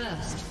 First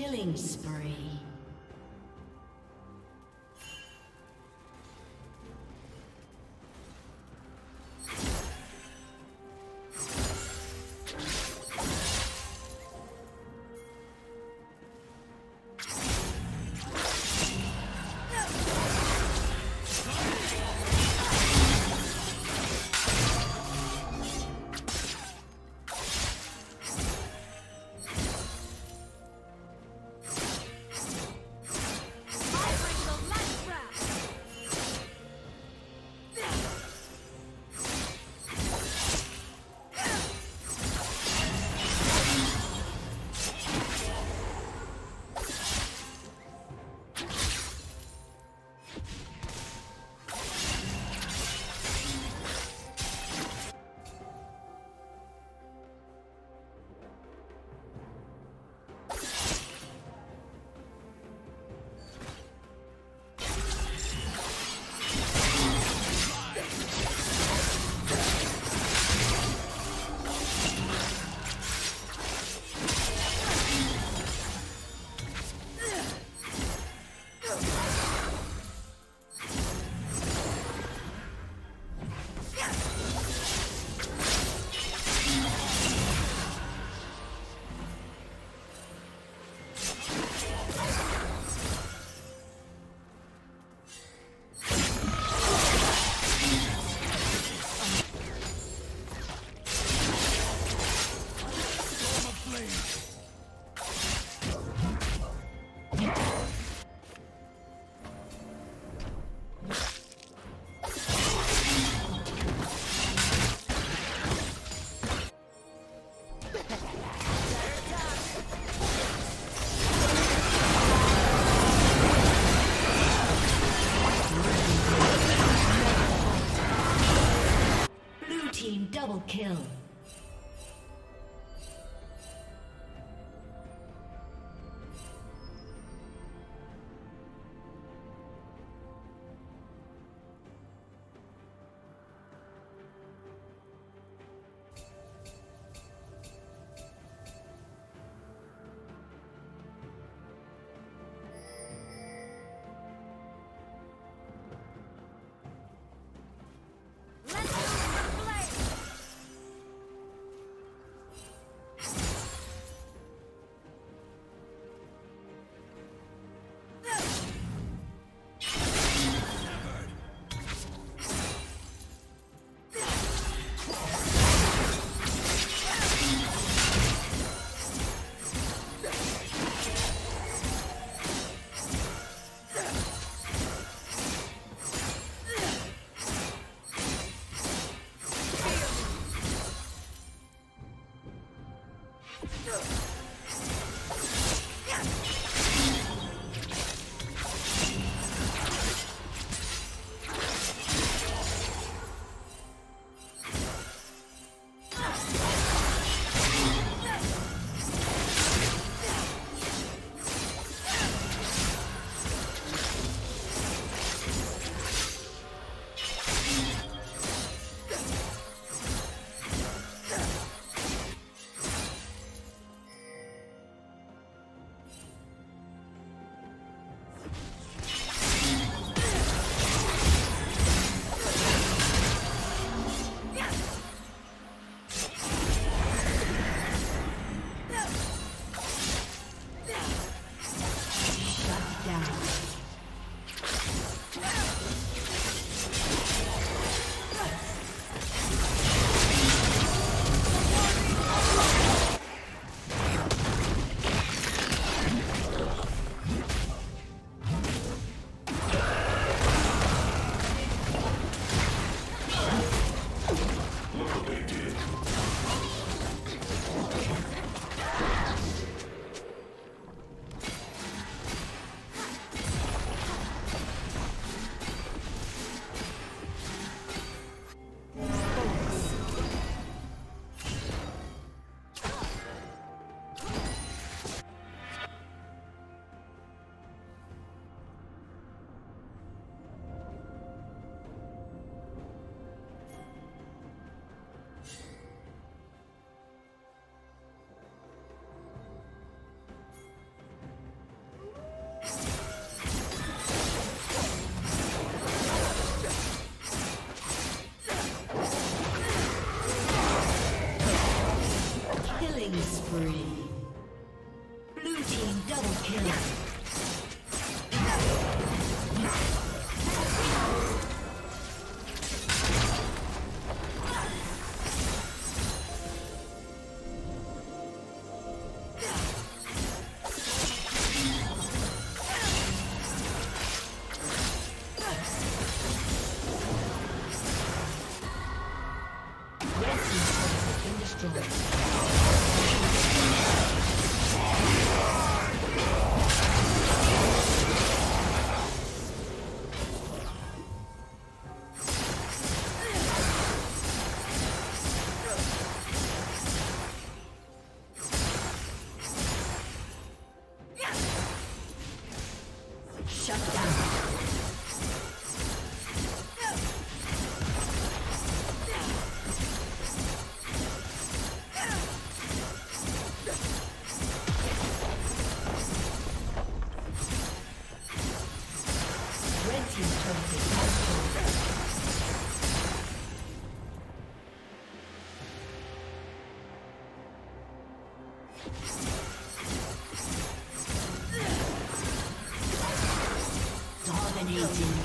Killing spree. destroyed. Dominating.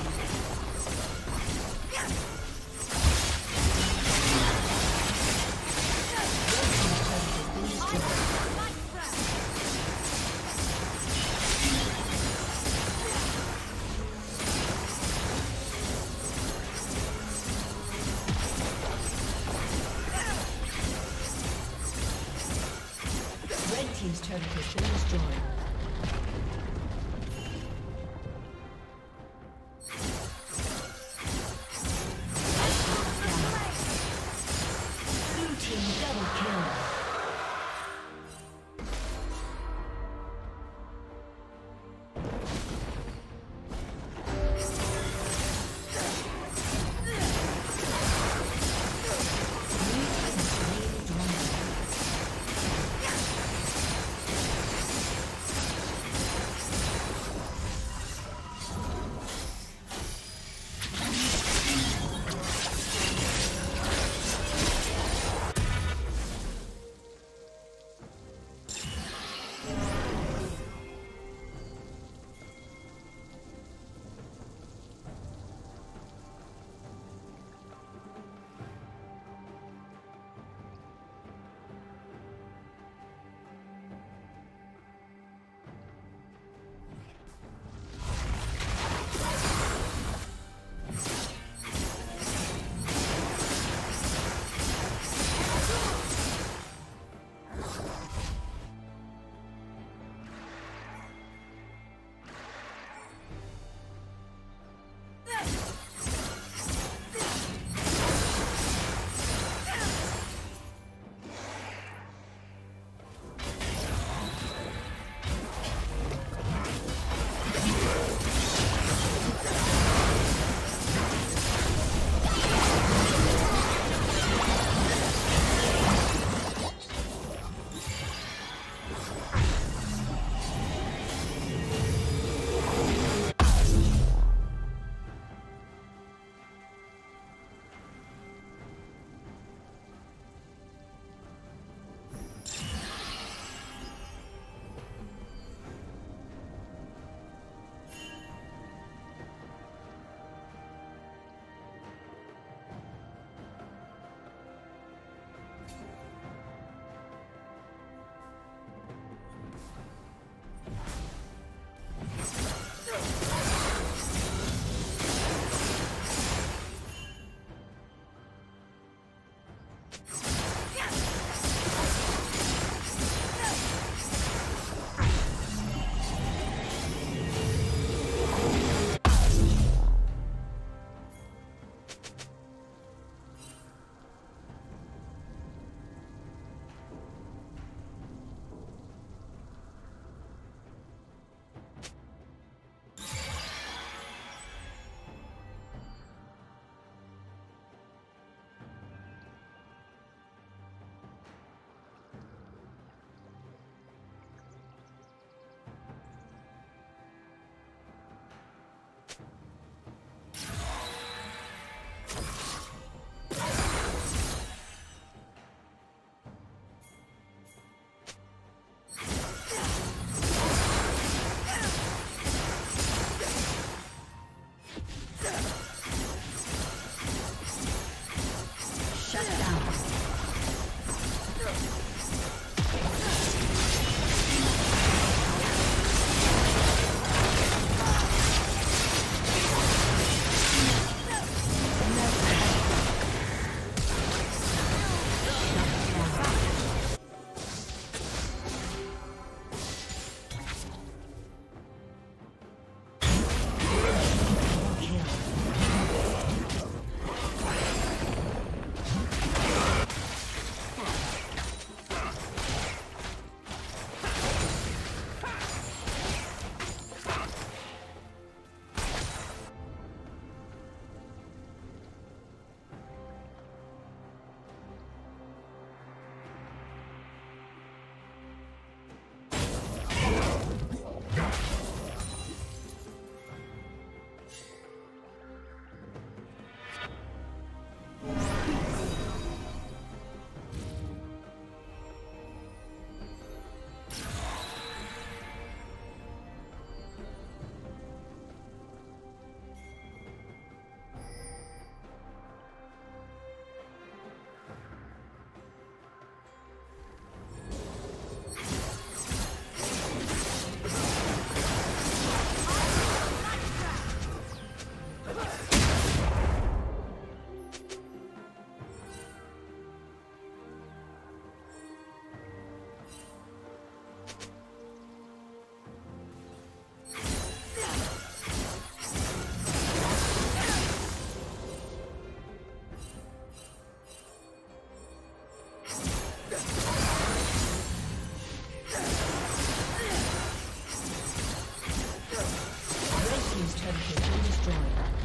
has been destroyed.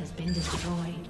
has been destroyed.